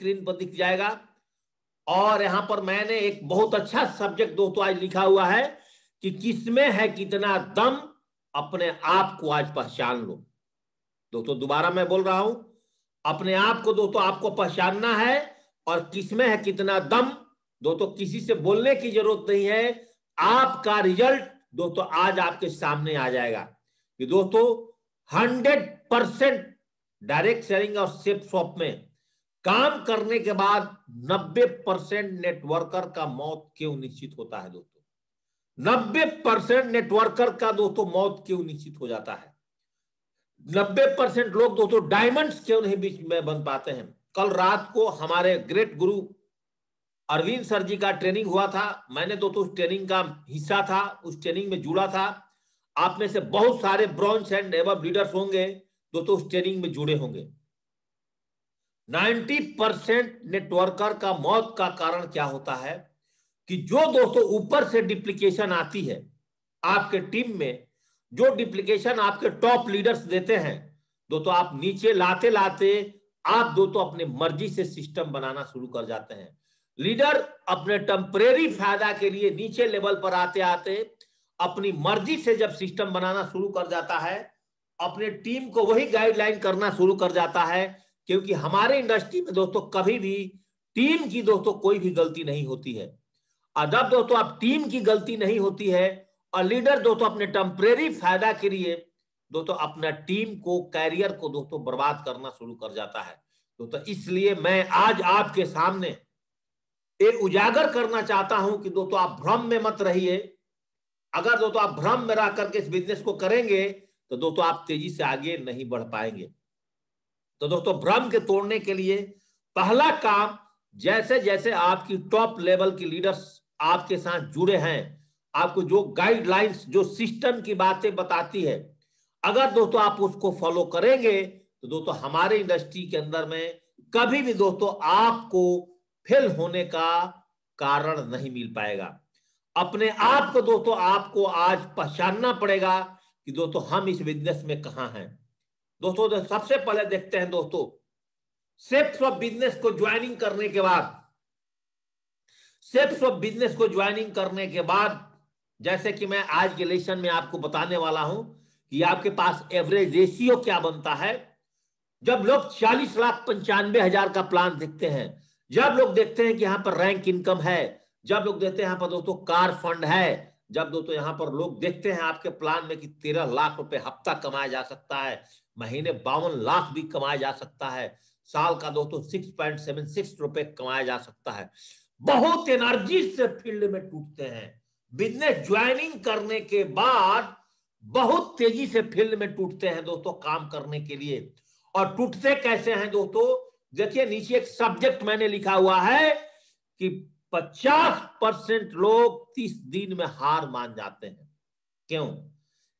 Screen पर दिख जाएगा। और यहाँ पर मैंने एक बहुत अच्छा सब्जेक्ट दोस्तों आज लिखा हुआ है कि किसमें है कितना दम, अपने आप को आज पहचान लो। दोस्तों, दोबारा मैं बोल रहा हूँ, अपने आप को दोस्तों आपको पहचानना है और किसमें है कितना दम। दोस्तों, किसी से बोलने की ज़रूरत नहीं है, आपका रिज़ल्ट दोस्तों आज आपके सामने आ जाएगा। कि दोस्तों हंड्रेड परसेंट डायरेक्ट सेलिंग और सेफ़ शॉप में काम करने के बाद नब्बे परसेंट नेटवर्कर का मौत क्यों निश्चित होता है दोस्तों? नब्बे परसेंट नेटवर्कर का दोस्तों मौत क्यों निश्चित हो जाता है? नब्बे परसेंट लोग दोस्तों डायमंड्स क्यों नहीं बीच में बन पाते हैं? कल रात को हमारे ग्रेट गुरु अरविंद सर जी का ट्रेनिंग हुआ था। मैंने दोस्तों उस ट्रेनिंग का हिस्सा था, उस ट्रेनिंग में जुड़ा था। आप में से बहुत सारे ब्रॉन्ज एंड एवब लीडर्स होंगे, दोस्तों उस ट्रेनिंग में जुड़े होंगे। 90 परसेंट नेटवर्कर का मौत का कारण क्या होता है कि जो दोस्तों ऊपर से डिप्लीकेशन आती है आपके टीम में, जो डिप्लीकेशन आपके टॉप लीडर्स देते हैं, दोस्तों आप नीचे लाते लाते आप दोस्तों अपने मर्ज़ी से सिस्टम बनाना शुरू कर जाते हैं। लीडर अपने टेम्परेरी फ़ायदा के लिए नीचे लेवल पर आते आते अपनी मर्ज़ी से जब सिस्टम बनाना शुरू कर जाता है, अपने टीम को वही गाइडलाइन करना शुरू कर जाता है क्योंकि हमारे इंडस्ट्री में दोस्तों कभी भी टीम की दोस्तों कोई भी गलती नहीं होती है। और जब दोस्तों, आप टीम की गलती नहीं होती है और लीडर दोस्तों अपने टेम्परेरी फ़ायदा के लिए दोस्तों अपना टीम को, कैरियर को दोस्तों बर्बाद करना शुरू कर जाता है। दोस्तों, इसलिए मैं आज आपके सामने एक उजागर करना चाहता हूँ कि दोस्तों आप भ्रम में मत रहिए। अगर दोस्तों आप भ्रम में रह करके इस बिज़नेस को करेंगे तो दोस्तों आप तेज़ी से आगे नहीं बढ़ पाएँगे। तो दोस्तों, भ्रम के तोड़ने के लिए पहला काम, जैसे जैसे आपकी टॉप लेवल की लीडर्स आपके साथ जुड़े हैं, आपको जो गाइडलाइंस जो सिस्टम की बातें बताती है, अगर दोस्तों आप उसको फॉलो करेंगे तो दोस्तों हमारे इंडस्ट्री के अंदर में कभी भी दोस्तों आपको फेल होने का कारण नहीं मिल पाएगा। अपने आप को दोस्तों आपको आज पहचानना पड़ेगा कि दोस्तों हम इस बिज़नेस में कहा हैं। दोस्तों तो सबसे पहले देखते हैं दोस्तों सेप्स ऑफ़ बिज़नेस को ज्वाइनिंग करने के बाद सेप्स ऑफ़ बिज़नेस को ज्वाइनिंग करने के बाद, जैसे कि मैं आज के लेसन में आपको बताने वाला हूँ कि आपके पास एवरेज रेशियो क्या बनता है। जब लोग चालीस लाख पंचानवे हज़ार का प्लान देखते हैं, जब लोग देखते हैं कि यहाँ पर रैंक इनकम है, जब लोग देखते हैं यहाँ पर दोस्तों कार फंड है, जब दोस्तों यहाँ पर लोग देखते हैं आपके प्लान में कि तेरह लाख रुपए हफ़्ता कमाया जा सकता है महीने बावन लाख भी कमाया जा सकता है। साल का दोस्तों सिक्स पॉइंट सेवन सिक्स रुपए कमाया जा सकता है। बहुत एनर्जी से फ़ील्ड में टूटते हैं। बिज़नेस ज्वाइनिंग करने के बाद बहुत तेज़ी से फ़ील्ड में टूटते हैं दोस्तों काम करने के लिए। और टूटते कैसे हैं दोस्तों? देखिए, नीचे एक सब्जेक्ट मैंने लिखा हुआ है कि 50 परसेंट लोग 30 दिन में हार मान जाते हैं। क्यों?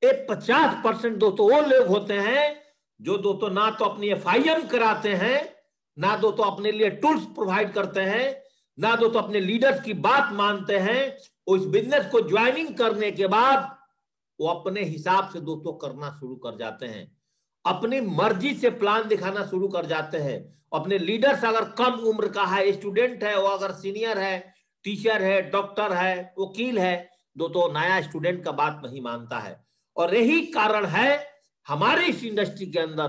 ये 50 परसेंट दोस्तों वो लोग होते हैं जो दोस्तों ना तो अपनी एफ़ कराते हैं, ना दोस्तों अपने लिए टूल्स प्रोवाइड करते हैं, ना दोस्तों अपने लीडर्स की बात मानते हैं, उस बिज़नेस को ज्वाइनिंग करने के बाद वो अपने हिसाब से दोस्तों करना शुरू कर जाते हैं। अपनी मर्ज़ी से प्लान दिखाना शुरू कर जाते हैं। अपने लीडर्स अगर कम उम्र का है स्टूडेंट है, वो अगर सीनियर है टीचर है डॉक्टर है, वकील है दो तो नया स्टूडेंट का बात नहीं मानता है। और यही कारण है हमारे इस इंडस्ट्री के अंदर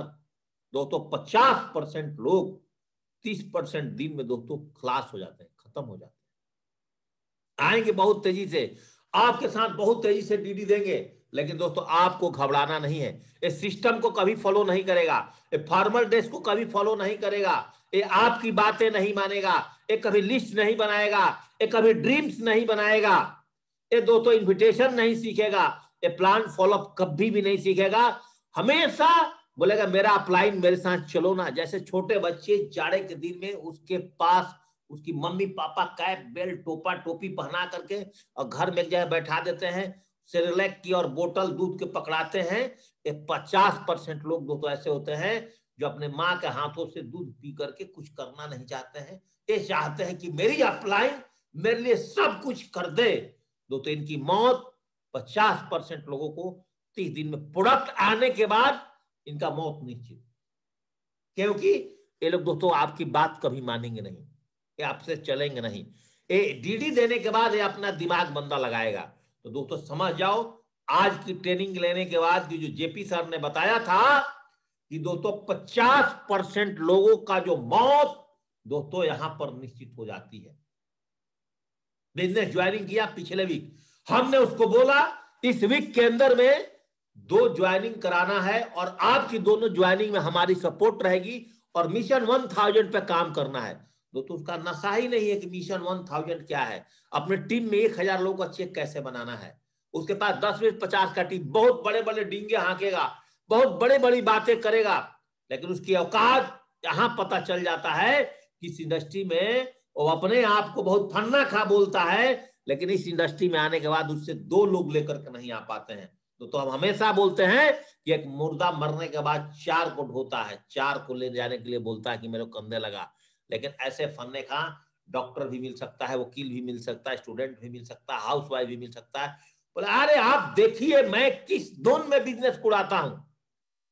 दोस्तों पचास परसेंट लोग तीस परसेंट दिन में दोस्तों क्लास हो जाते हैं, खत्म हो जाते हैं। आएँगे बहुत तेज़ी से। आपके साथ बहुत तेज़ी से डीडी देंगे, लेकिन दोस्तों आपको घबराना नहीं है। इस सिस्टम को कभी फॉलो नहीं करेगा। ये फॉर्मल ड्रेस को कभी फॉलो नहीं करेगा। ये आपकी बातें नहीं मानेगा। ये कभी लिस्ट नहीं बनाएगा। ये कभी ड्रीम्स नहीं बनाएगा। ये दोस्तों इन्विटेशन नहीं सीखेगा। ये प्लान फॉलोअप कभी भी नहीं सीखेगा। हमेशा बोलेगा, मेरा अपलाइन मेरे साथ चलो ना। जैसे छोटे बच्चे जाड़े के दिन में उसके पास उसकी मम्मी, पापा कैप बेल्ट टोपा टोपी पहना करके और घर में जगह बैठा देते हैं, सेरेलैक की और बोतल दूध के पकड़ाते हैं। ये पचास परसेंट लोग दोस्तों ऐसे होते हैं जो अपने माँ के हाथों से दूध पी करके कुछ करना नहीं चाहते हैं। ये चाहते हैं कि मेरी अपलाइन मेरे लिए सब कुछ कर दे। दोस्तों इनकी मौत पचास परसेंट लोगों को तीस दिन में प्रोडक्ट आने के बाद इनका मौत निश्चित। क्योंकि ये लोग दोस्तों आपकी बात कभी मानेंगे नहीं, ये आपसे चलेंगे नहीं। ये डीडी देने के बाद ये अपना दिमाग बंदा लगाएगा। तो दोस्तों समझ जाओ, आज की ट्रेनिंग लेने के बाद जो जेपी सर ने बताया था कि दोस्तों 50 परसेंट लोगों का जो मौत दोस्तों यहाँ पर निश्चित हो जाती है। बिज़नेस ज्वाइनिंग किया पिछले वीक हमने उसको बोला, इस वीक के अंदर में दो ज्वाइनिंग कराना है और आपकी दोनों ज्वाइनिंग में हमारी सपोर्ट रहेगी और मिशन वन थाउज़ेंड पे काम करना है। दोस्तों, उसका नशा ही नहीं है कि मिशन वन थाउज़ेंड क्या है। अपने टीम में एक हज़ार लोगों का चेक कैसे बनाना है? उसके पास दस बीस पचास का टीम बहुत बड़े बड़े डींगे हाँकेगा, बहुत बड़े बड़ी बातें करेगा, लेकिन उसकी औकात यहाँ पता चल जाता है कि इस इंडस्ट्री में वो अपने आप को बहुत फन्ना खा बोलता है, लेकिन इस इंडस्ट्री में आने के बाद उससे दो लोग लेकर के नहीं आ पाते हैं। तो, तो हम हमेशा बोलते हैं कि एक मुर्दा मरने के बाद चार को ढोता है। चार को ले जाने के लिए बोलता है कि मेरे कंधे लगा। लेकिन ऐसे फन्ने का डॉक्टर भी मिल सकता है वकील भी मिल सकता है स्टूडेंट भी मिल सकता है हाउस वाइफ भी मिल सकता है। बोले अरे आप देखिए मैं किस दोन में बिज़नेस कुड़ाता हूँ?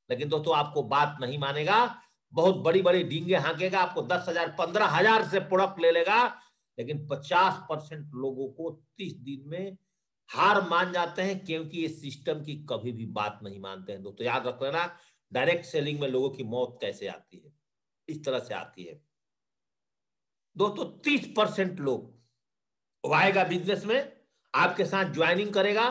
लेकिन दोस्तों आपको बात नहीं मानेगा। बहुत बड़ी बड़ी डींगे हाँकेगा आपको दस हज़ार पंद्रह हज़ार से प्रोडक्ट ले लेगा। लेकिन पचास परसेंट लोगों को तीस दिन में हार मान जाते हैं क्योंकि ये सिस्टम की कभी भी बात नहीं मानते हैं। दोस्तों, याद रख लेना डायरेक्ट सेलिंग में लोगों की मौत कैसे आती है? इस तरह से आती है। दोस्तों, तीस परसेंट लोग आएगा बिज़नेस में, आपके साथ ज्वाइनिंग करेगा,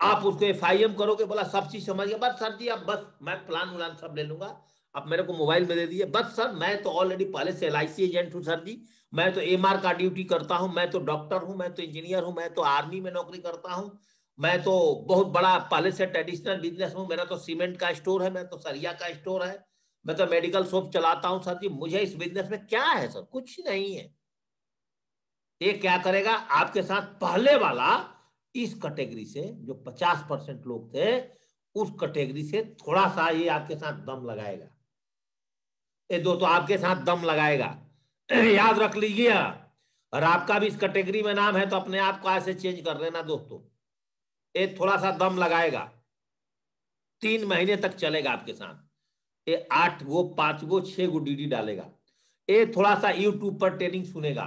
आप उसको एफ़ आई एम करोगे, बोला, सब चीज़ समझ गया। बस सर जी आप बस, मैं प्लान उलान सब ले लूँगा। आप मेरे को मोबाइल में दे दिए बस सर, मैं तो ऑलरेडी पहले से एल एजेंट हूँ, सर जी। मैं तो एमआर का ड्यूटी करता हूँ, मैं तो डॉक्टर हूँ, मैं तो इंजीनियर हूँ, मैं तो आर्मी में नौकरी करता हूँ, मैं तो बहुत बड़ा पहले से ट्रेडिशनल बिज़नेस हूँ, मेरा तो सीमेंट का स्टोर है, मैं तो सरिया का स्टोर है, मैं तो मेडिकल शॉप चलाता हूँ सर जी मुझे इस बिज़नेस में क्या है सर? कुछ नहीं है। ये क्या करेगा? आपके साथ पहले वाला इस कैटेगरी से, जो 50 परसेंट लोग थे, उस कैटेगरी से थोड़ा सा ये आपके साथ दम लगाएगा। ये दो तो आपके साथ दम लगाएगा। याद रख लीजिए। और आपका भी इस कैटेगरी में नाम है तो अपने आप को ऐसे चेंज कर लेना दोस्तों। ये थोड़ा सा दम लगाएगा। तीन महीने तक चलेगा आपके साथ। ये आठ गो, पाँच गो, छह गो डीडी डालेगा। ये थोड़ा सा यूट्यूब पर ट्रेनिंग सुनेगा।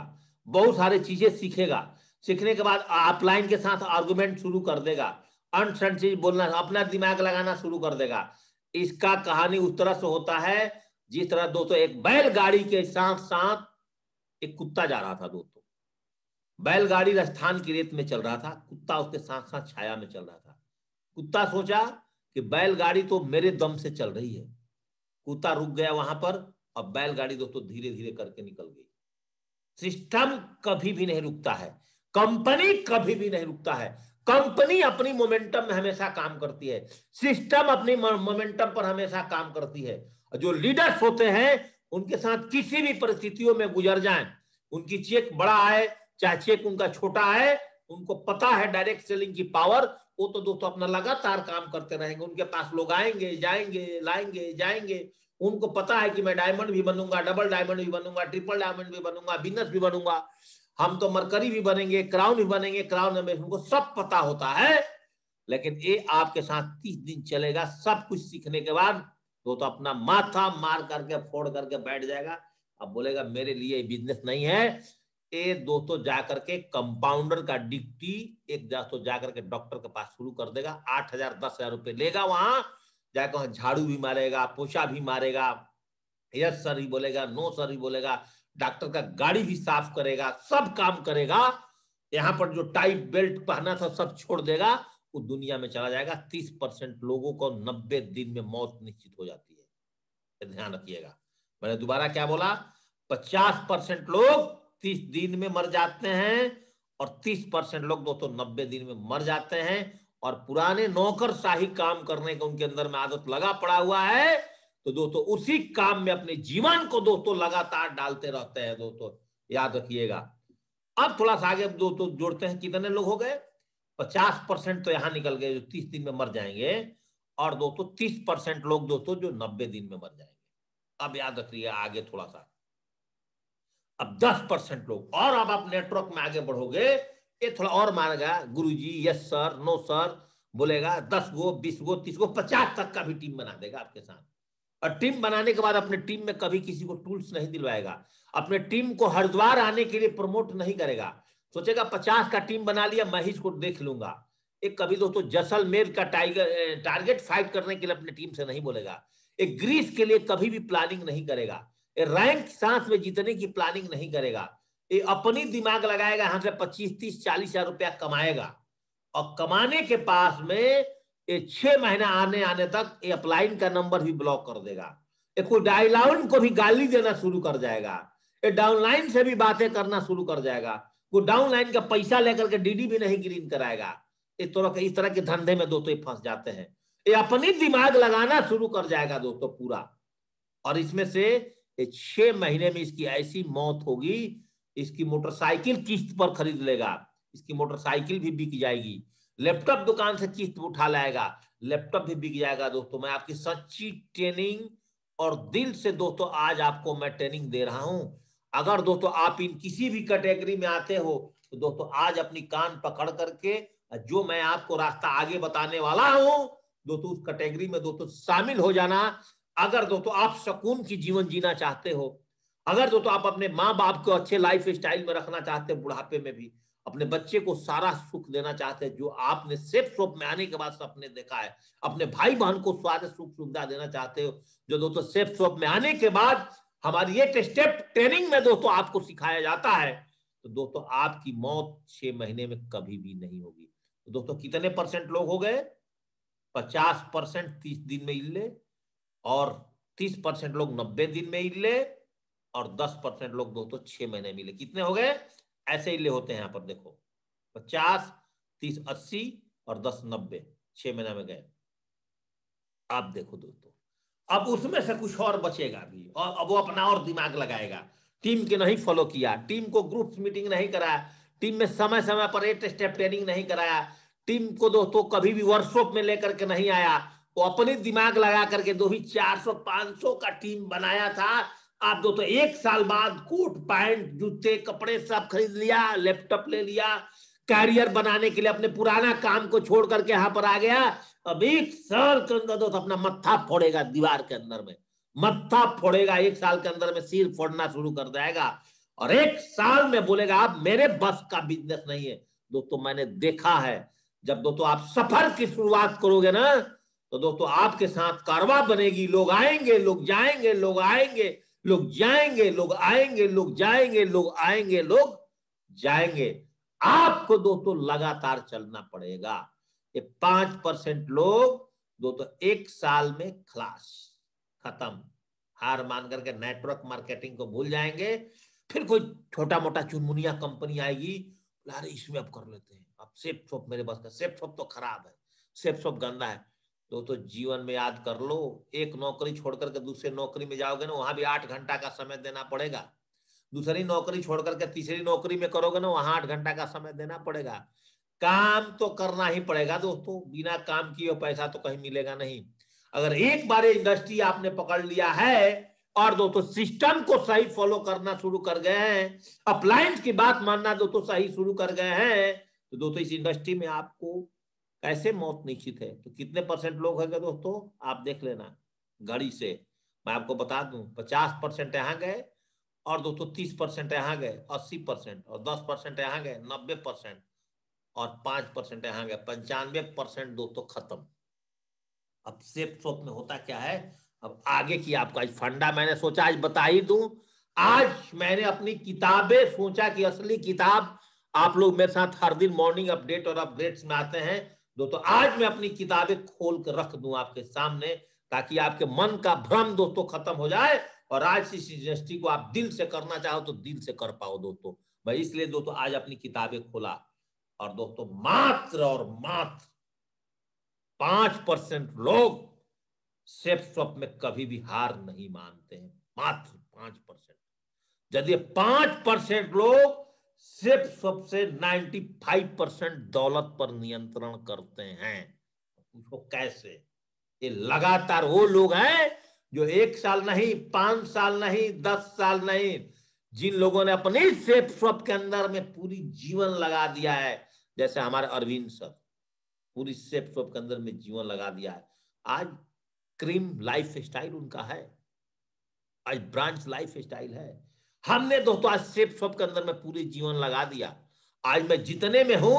बहुत सारे चीज़ें सीखेगा। सीखने के बाद ऑफलाइन के साथ आर्गुमेंट शुरू कर देगा। अनसन चीज़ बोलना, अपना दिमाग लगाना शुरू कर देगा। इसका कहानी उस तरह से होता है, जिस तरह दोस्तों एक बैलगाड़ी के साथ साथ एक कुत्ता जा रहा था दोस्तों। बैलगाड़ी राजस्थान की रेत में चल रहा था, कुत्ता उसके साथ साथ छाया में चल रहा था। कुत्ता सोचा कि बैलगाड़ी तो मेरे दम से चल रही है। कुत्ता रुक गया वहाँ पर और बैलगाड़ी दोस्तों धीरे धीरे करके निकल गई। सिस्टम कभी भी नहीं रुकता है। कंपनी कभी भी नहीं रुकता है। कंपनी अपनी मोमेंटम में हमेशा काम करती है। सिस्टम अपनी मोमेंटम पर हमेशा काम करती है। जो लीडर्स होते हैं उनके साथ किसी भी परिस्थितियों में गुजर जाएँ। उनकी चेक बड़ा है चाहे चेक उनका छोटा है उनको पता है डायरेक्ट सेलिंग की पावर, वो तो दोस्तों अपना लगातार काम करते रहेंगे। उनके पास लोग आएँगे, जाएँगे, लाएँगे, जाएँगे। उनको पता है कि मैं डायमंड भी बनूँगा, डबल डायमंड भी बनूँगा, ट्रिपल डायमंड भी बनूँगा बिज़नेस भी बनूँगा। हम तो मरकरी भी बनेंगे, क्राउन भी बनेंगे, क्राउन में उनको सब पता होता है। लेकिन ये आपके साथ तीस दिन चलेगा, सब कुछ सीखने के बाद तो तो अपना माथा मार करके, फोड़ करके बैठ जाएगा। अब बोलेगा, मेरे लिए बिज़नेस नहीं है। ये दोस्तों, जाकर के कंपाउंडर का डिप्टी, एक दोस्तों जाकर के डॉक्टर के पास शुरू कर देगा। आठ हज़ार, दस हज़ार रुपए लेगा वहाँ। जाकर वहाँ झाड़ू भी मारेगा, पोछा भी मारेगा। यस सर ही बोलेगा, नो सर ही बोलेगा। डॉक्टर का गाड़ी भी साफ़ करेगा, सब काम करेगा। यहाँ पर जो टाइट बेल्ट पहना था, सब छोड़ देगा। वो दुनिया में चला जाएगा, तीस परसेंट लोगों को नब्बे दिन में मौत निश्चित हो जाती है। ध्यान रखिएगा। मैंने दोबारा क्या बोला? पचास परसेंट लोग तीस दिन में मर जाते हैं और तीस परसेंट लोग दोस्तों नब्बे दिन में मर जाते हैं और पुराने नौकर शाही काम करने का उनके अंदर में आदत लगा पड़ा हुआ है तो दोस्तों उसी काम में अपने जीवन को दोस्तों लगातार डालते रहते हैं दोस्तों याद रखिएगा। अब थोड़ा सा आगे दोस्तों जोड़ते हैं, कितने लोग हो गए? पचास परसेंट तो यहाँ निकल गए जो तीस दिन में मर जाएँगे, और दोस्तों तीस परसेंट लोग दोस्तों जो नब्बे दिन में मर जाएँगे। अब याद रखिए आगे थोड़ा सा। अब दस परसेंट लोग, और अब आप नेटवर्क में आगे बढ़ोगे, ये थोड़ा और मारेगा गुरु जी यस सर नो सर बोलेगा, दस गो, बीस गो, तीस गो, पचास तक का भी टीम बना देगा आपके साथ। और टीम बनाने के बाद अपने टीम में कभी किसी को टूल्स नहीं दिलवाएगा। अपने टीम को हरिद्वार आने के लिए प्रमोट नहीं करेगा। सोचेगा पचास का टीम बना लिया, मैं ही इसको देख लूँगा। एक कभी दोस्तों, जैसलमेर का टाइगर टारगेट फाइट करने के लिए अपने टीम से नहीं बोलेगा। एक ग्रीस के लिए कभी भी प्लानिंग नहीं करेगा। रैंक सांस में जीतने की प्लानिंग नहीं करेगा। ये अपनी दिमाग लगाएगा, यहाँ से पच्चीस, तीस, चालीस हज़ार रुपया कमाएगा। और कमाने के पास में ये छह महीना आने आने तक ये अपलाइन का नंबर भी ब्लॉक कर देगा। ये कोई डायलाउन को भी गाली देना शुरू कर जाएगा। ये डाउनलाइन से भी बातें करना शुरू कर जाएगा। वो डाउनलाइन का पैसा लेकर के डीडी भी नहीं ग्रीन कराएगा। इस तरह के, इस तरह के धंधे में दोस्तों फंस जाते हैं। ये अपनी दिमाग लगाना शुरू कर जाएगा दोस्तों पूरा। और इसमें से छह महीने में इसकी ऐसी मौत होगी, इसकी मोटरसाइकिल किस्त पर खरीद लेगा। इसकी मोटरसाइकिल भी बिक जाएगी। लैपटॉप दुकान से किस्त उठा लाएगा। लैपटॉप भी बिक जाएगा दोस्तों। मैं आपकी सच्ची ट्रेनिंग और दिल से दोस्तों आज आपको मैं ट्रेनिंग दे रहा हूँ। अगर दोस्तों आप इन किसी भी कैटेगरी में आते हो तो दोस्तों आज अपनी कान पकड़ करके जो मैं आपको रास्ता आगे बताने वाला हूँ, दोस्तों उस कैटेगरी में दोस्तों शामिल हो जाना। अगर दोस्तों आप सुकून की जीवन जीना चाहते हो, अगर दोस्तों आप अपने माँ बाप को अच्छे लाइफ स्टाइल में रखना चाहते हो, बुढ़ापे में भी, अपने बच्चे को सारा सुख देना चाहते हैं, जो आपने सेफ़ शॉप में आने के बाद सपने देखा है, अपने भाई बहन को स्वाद सुख सुविधा देना चाहते हो, जो दोस्तों सेफ़ शॉप में आने के बाद हमारी एक स्टेप ट्रेनिंग में दोस्तों आपको सिखाया जाता है। तो दोस्तों आपकी मौत छह महीने में कभी भी नहीं होगी। तो दोस्तों कितने परसेंट लोग हो गए? पचास परसेंट तीस दिन में इल्ले और तीस परसेंट लोग नब्बे दिन में इल्ले और दस परसेंट लोग दोस्तों छह महीने मिले कितने हो गए? ऐसे इल्ले होते हैं यहाँ पर देखो। पचास, तीस, अस्सी और दस, नब्बे छह महीने में गए। आप देखो दोस्तों। अब उसमें से कुछ और बचेगा भी। और अब वो अपना और दिमाग लगाएगा। टीम के नहीं फॉलो किया। टीम को ग्रुप मीटिंग नहीं कराया। टीम में समय समय पर एट स्टेप ट्रेनिंग नहीं कराया। टीम को दोस्तों कभी भी वर्कशॉप में लेकर के नहीं आया। वो अपने दिमाग लगा करके दो भी चार सौ, पाँच सौ का टीम बनाया था। आप दोस्तों एक साल बाद कोट पैंट जूते, कपड़े सब खरीद लिया लैपटॉप ले लिया। कैरियर बनाने के लिए अपने पुराना काम को छोड़ करके यहाँ पर आ गया। साल के अंदर दोस्तों, अपना मत्था फोड़ेगा दीवार के अंदर में। मत्था फोड़ेगा, एक साल के अंदर में सिर फोड़ना शुरू कर देगा और एक साल में बोलेगा, आप मेरे बस का बिज़नेस नहीं है। दोस्तों, मैंने देखा है, जब दोस्तों आप सफ़र की शुरुआत करोगे ना तो दोस्तों आपके साथ कारवा बनेगी। लोग आएँगे, लोग जाएँगे, लोग आएँगे, लोग जाएँगे, लोग आएँगे, लोग जाएँगे, लोग आएँगे, लोग जाएँगे। आपको दोस्तों लगातार चलना पड़ेगा। ये पाँच परसेंट लोग दोस्तों एक साल में खलास खत्म। हार मान करके नेटवर्क मार्केटिंग को भूल जाएँगे। फिर कोई छोटा मोटा चुनमुनिया कंपनी आएगी। अरे, इसमें अब कर लेते हैं। अब सेफ़ शॉप मेरे पास का सेफ़ शॉप तो खराब है। सेफ़ शॉप गंदा है। तो तो जीवन में याद कर लो। एक नौकरी छोड़ करके दूसरे नौकरी में जाओगे ना, वहाँ भी आठ घंटा का समय देना पड़ेगा। दूसरी नौकरी छोड़ करके तीसरी नौकरी में करोगे ना, वहाँ आठ घंटा का समय देना पड़ेगा। काम तो करना ही पड़ेगा दोस्तों, बिना काम किए पैसा तो कहीं मिलेगा नहीं। अगर एक बार इंडस्ट्री आपने पकड़ लिया है और दोस्तों सिस्टम को सही फॉलो करना शुरू कर गए हैं, अप्लायंस की बात मानना दोस्तों सही शुरू कर गए हैं तो दोस्तों इस इंडस्ट्री में आपको कैसे मौत निश्चित है? तो कितने परसेंट लोग होंगे दोस्तों? आप देख लेना, घड़ी से। मैं आपको बता दूँ, पचास परसेंट यहाँ गए और दोस्तों तीस परसेंट यहाँ गए, अस्सी परसेंट और दस परसेंट यहाँ गए, नब्बे परसेंट और पाँच परसेंट यहाँ गए, पंचानवे परसेंट दोस्तों खत्म। अब सेफ़ शॉप में होता क्या है? अब आगे की आपको फंडा मैंने सोचा, आज बता ही दू। आज मैंने अपनी किताबें सोचा कि असली किताब आप लोग मेरे साथ हर दिन मॉर्निंग अपडेट और अपडेट्स में आते हैं। दोस्तों आज मैं अपनी किताबें खोल कर रख दूँ आपके सामने ताकि आपके मन का भ्रम दोस्तों खत्म हो जाए। और आज इस इंडस्ट्री को आप दिल से करना चाहो तो दिल से कर पाओ दोस्तों। भाई इसलिए दोस्तों आज अपनी किताबें खोला और दोस्तों मात्र और मात्र पाँच परसेंट लोग सेफ़ शॉप में कभी भी हार नहीं मानते हैं। मात्र पाँच परसेंट। यदि पाँच परसेंट लोग सिर्फ़ सबसे 95 परसेंट दौलत पर नियंत्रण करते हैं उसको कैसे? ये लगातार वो लोग हैं जो एक साल नहीं, पाँच साल नहीं, दस साल नहीं, जिन लोगों ने अपने सेफ़ शॉप के अंदर में पूरी जीवन लगा दिया है, जैसे हमारे अरविंद सर, पूरी सेफ़ शॉप के अंदर में जीवन लगा दिया है। आज क्रीम लाइफ स्टाइल उनका है, आज ब्रांच लाइफ स्टाइल है। हमने दोस्तों, आज सेफ़ शॉप के अंदर में पूरे जीवन लगा दिया। आज मैं जितने में हूँ,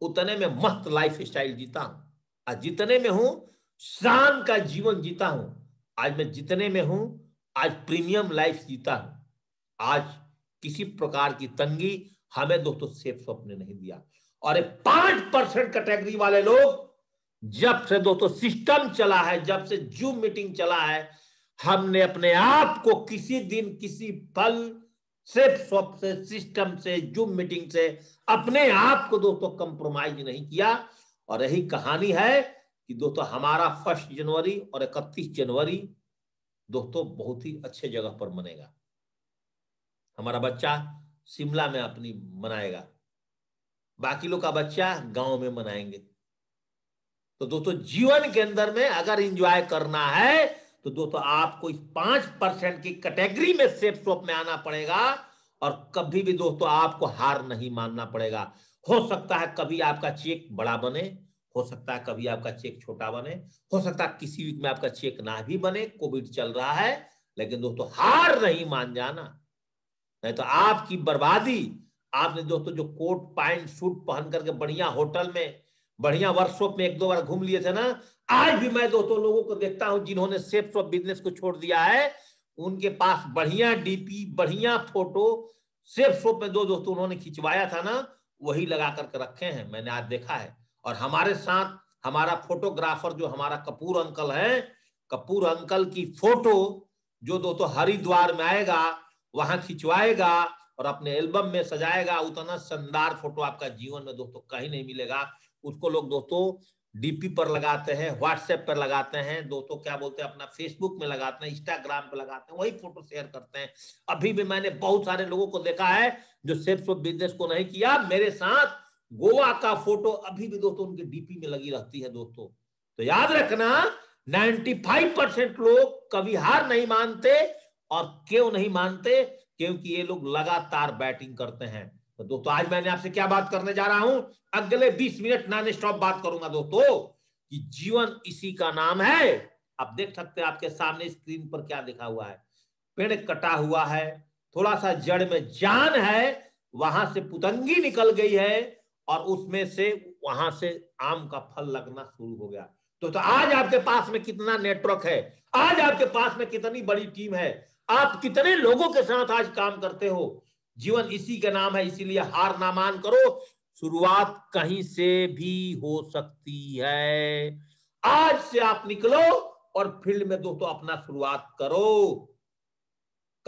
उतने में मस्त लाइफ स्टाइल जीता हूँ। आज जितने में हूँ, शान का जीवन जीता हूँ। आज मैं जितने में हूँ, आज प्रीमियम लाइफ जीता हूँ। आज किसी प्रकार की तंगी हमें दोस्तों सेफ़ शॉप ने नहीं दिया। और पाँच परसेंट कैटेगरी वाले लोग, जब से दोस्तों सिस्टम चला है, जब से जूम मीटिंग चला है, हमने अपने आप को किसी दिन किसी पल सेफ़ शॉप से, सिस्टम से जूम मीटिंग से अपने आप को दोस्तों कंप्रोमाइज नहीं किया। और यही कहानी है कि दोस्तों हमारा फ़र्स्ट जनवरी और इकतीस जनवरी दोस्तों बहुत ही अच्छे जगह पर मनेगा। हमारा बच्चा शिमला में अपनी मनाएगा। बाकी लोग का बच्चा गाँव में मनाएँगे। तो दोस्तों जीवन के अंदर में अगर इंजॉय करना है तो दोस्तों आपको इस पाँच परसेंट की कैटेगरी में सेफ़ शॉप में आना पड़ेगा और कभी भी दोस्तों आपको हार नहीं मानना पड़ेगा। हो सकता है कभी आपका चेक बड़ा बने हो सकता है कभी आपका चेक छोटा बने, हो सकता है किसी वीक में आपका चेक ना भी बने, कोविड चल रहा है, लेकिन दोस्तों हार नहीं मान जाना। नहीं तो आपकी बर्बादी, आपने दोस्तों जो कोट, पैंट, सूट पहन करके बढ़िया होटल में, बढ़िया वर्कशॉप में एक दो बार घूम लिए थे ना, आज भी मैं दोस्तों लोगों को देखता हूँ जिन्होंने सेफ़ ऑफ़ बिज़नेस को छोड़ दिया है, उनके पास बढ़िया डीपी, बढ़िया फ़ोटो, सेफ़ शॉप में दो दोस्तों उन्होंने खिंचवाया था ना, वही लगा करके रखे हैं, मैंने आज देखा है। और हमारे साथ हमारा फोटोग्राफर जो हमारा कपूर अंकल है, कपूर अंकल की फ़ोटो जो दोस्तों हरिद्वार में आएगा, वहाँ खिंचवाएगा और अपने एल्बम में सजाएगा, उतना शानदार फ़ोटो आपका जीवन में दोस्तों कहीं नहीं मिलेगा। उसको लोग दोस्तों डीपी पर लगाते हैं, व्हाट्सएप पर लगाते हैं, दोस्तों क्या बोलते हैं, अपना फेसबुक में लगाते हैं, इंस्टाग्राम पे लगाते हैं, वही फ़ोटो शेयर करते हैं। अभी भी मैंने बहुत सारे लोगों को देखा है जो ऑफ़ बिज़नेस को नहीं किया, मेरे साथ गोवा का फ़ोटो अभी भी दोस्तों उनके डीपी में लगी रहती है दोस्तों। तो याद रखना 95 परसेंट लोग कभी हार नहीं मानते और क्यों नहीं मानते? क्योंकि ये लोग लगातार बैटिंग करते हैं। तो दोस्तों, आज मैंने आपसे क्या बात करने जा रहा हूँ? अगले 20 मिनट नॉन स्टॉप बात करूँगा दोस्तों कि जीवन इसी का नाम है। आप देख सकते हैं आपके सामने स्क्रीन पर क्या लिखा हुआ है। पेड़ कटा हुआ है, थोड़ा सा जड़ में जान है, वहाँ से पुतंगी निकल गई है। और उसमें से वहाँ से आम का फल लगना शुरू हो गया। तो, तो आज आपके पास में कितना नेटवर्क है? आज आपके पास में कितनी बड़ी टीम है? आप कितने लोगों के साथ आज काम करते हो? जीवन इसी का नाम है इसीलिए हार ना मान करो। शुरुआत कहीं से भी हो सकती है। आज से आप निकलो और फ़ील्ड में दोस्तों अपना शुरुआत करो।